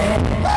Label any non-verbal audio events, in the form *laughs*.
Oh! *laughs*